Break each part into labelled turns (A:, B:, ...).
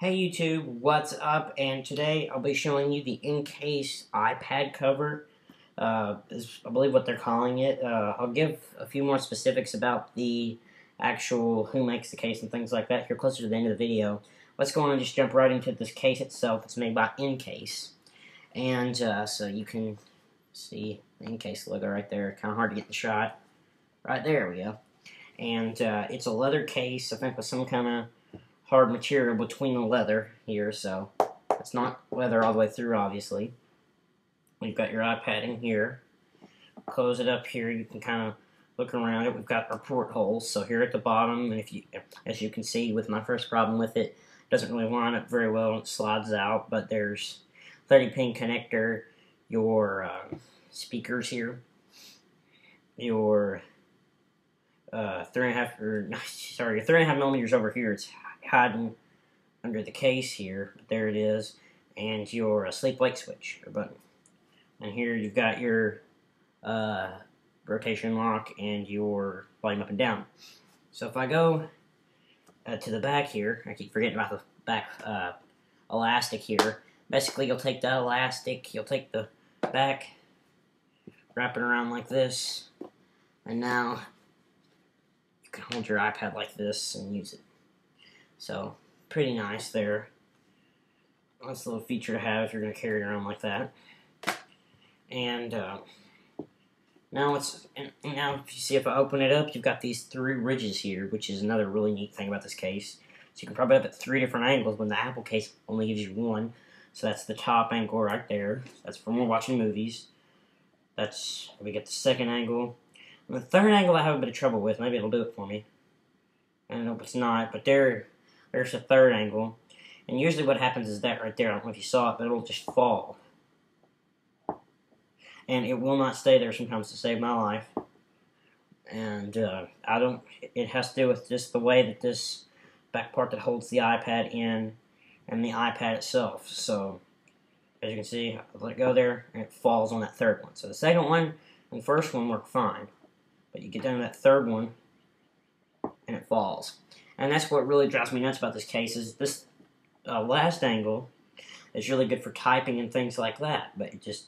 A: Hey YouTube, what's up? And today I'll be showing you the Incase iPad cover. Uh, is I believe what they're calling it. Uh, I'll give a few more specifics about the actual who makes the case and things like that here closer to the end of the video. Let's go on and just jump right into this case itself. It's made by Incase. And uh, so you can see the Incase logo right there. Kind of hard to get the shot. Right there we go. And uh, it's a leather case, I think with some kind of hard material between the leather here, so it's not leather all the way through, obviously. We've got your iPad in here. Close it up here, you can kind of look around it. We've got our port holes, so here at the bottom, and if you, as you can see with my first problem with it, doesn't really line up very well, it slides out, but there's 30 pin connector, your uh, speakers here, your uh, three and a half, or sorry, three and a half millimeters over here. It's hiding under the case here. But there it is, and your uh, sleep wake switch or button. And here you've got your uh, rotation lock and your volume up and down. So if I go uh, to the back here, I keep forgetting about the back uh, elastic here. Basically, you'll take that elastic, you'll take the back, wrap it around like this, and now can hold your iPad like this and use it. So, pretty nice there. Nice little feature to have if you're going to carry it around like that. And uh, now it's now if you see if I open it up, you've got these three ridges here, which is another really neat thing about this case. So you can probably have it three different angles when the Apple case only gives you one. So that's the top angle right there. That's from we're watching movies. That's we get the second angle. The third angle I have a bit of trouble with. Maybe it'll do it for me. I don't know if it's not, but there, there's a third angle. And usually what happens is that right there. I don't know if you saw it, but it'll just fall. And it will not stay there sometimes to save my life. And uh, I don't, it has to do with just the way that this back part that holds the iPad in and the iPad itself. So, as you can see, I let it go there, and it falls on that third one. So the second one and the first one work fine. But you get down to that third one, and it falls. And that's what really drives me nuts about this case is this uh, last angle is really good for typing and things like that, but it just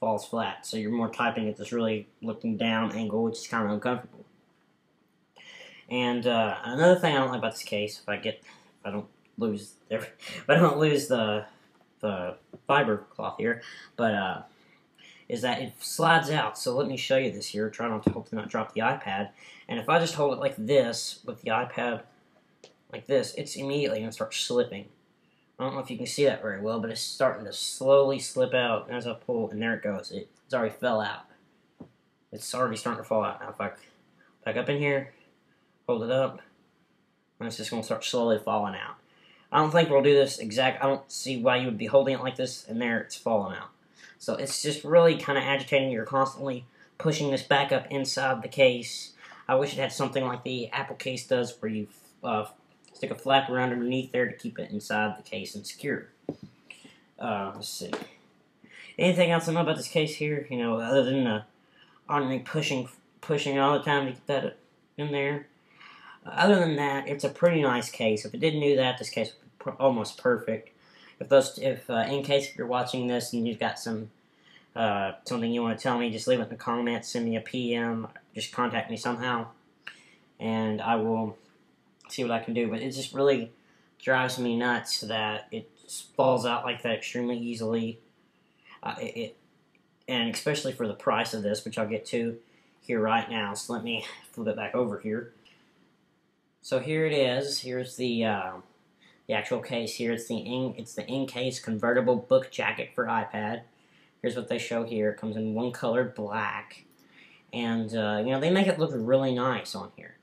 A: falls flat. So you're more typing at this really looking down angle, which is kind of uncomfortable. And uh, another thing I don't like about this case, if I get, if I don't lose, if I don't lose the the fiber cloth here, but uh, is that it slides out. So let me show you this here. Try not to hope to not drop the iPad. And if I just hold it like this with the iPad like this, it's immediately going to start slipping. I don't know if you can see that very well, but it's starting to slowly slip out as I pull, and there it goes. It, it's already fell out. It's already starting to fall out. Now if I back up in here, hold it up, and it's just going to start slowly falling out. I don't think we'll do this exact. I don't see why you would be holding it like this, and there it's falling out. So it's just really kind of agitating. You're constantly pushing this back up inside the case. I wish it had something like the Apple case does where you uh, stick a flap around underneath there to keep it inside the case and secure. Uh, let's see. Anything else I know about this case here? You know, other than the on pushing, pushing all the time to get that in there. Uh, other than that, it's a pretty nice case. If it didn't do that, this case would be almost perfect if those, if uh, Incase if you're watching this and you've got some uh, something you want to tell me, just leave it in the comments, send me a PM, just contact me somehow, and I will see what I can do. But it just really drives me nuts that it falls out like that extremely easily. Uh, it, it, and especially for the price of this, which I'll get to here right now. So let me flip it back over here. So here it is. Here's the uh, the actual case here. It's the in it's the Incase convertible book jacket for iPad. Here's what they show here. It comes in one color black, and uh, you know they make it look really nice on here.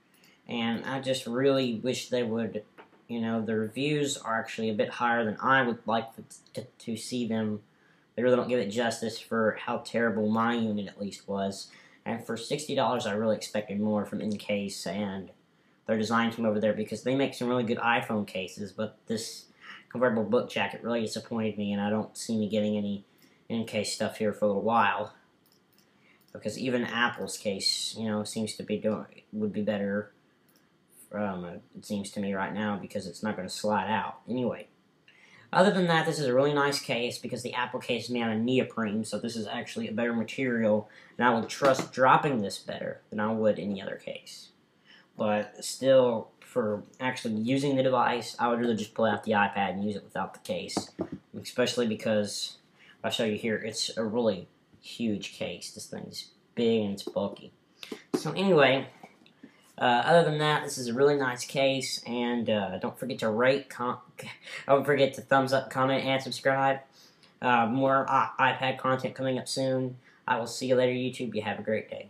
A: And I just really wish they would. You know the reviews are actually a bit higher than I would like to, to, see them. They really don't give it justice for how terrible my unit at least was. And for sixty dollars, I really expected more from Incase and their design team over there because they make some really good iPhone cases, but this convertible book jacket really disappointed me, and I don't see me getting any Incase stuff here for a little while. Because even Apple's case, you know, seems to be doing would be better um, it seems to me right now, because it's not going to slide out. Anyway, other than that, this is a really nice case because the Apple case is made out of neoprene, so this is actually a better material, and I would trust dropping this better than I would any other case. But still, for actually using the device, I would really just pull out the iPad and use it without the case, especially because I'll show you here, it's a really huge case. This thing is big and it's bulky. So anyway, uh, other than that, this is a really nice case, and uh, don't forget to rate, don't forget to thumbs up, comment, and subscribe. Uh, more iPad content coming up soon. I will see you later, YouTube. You have a great day.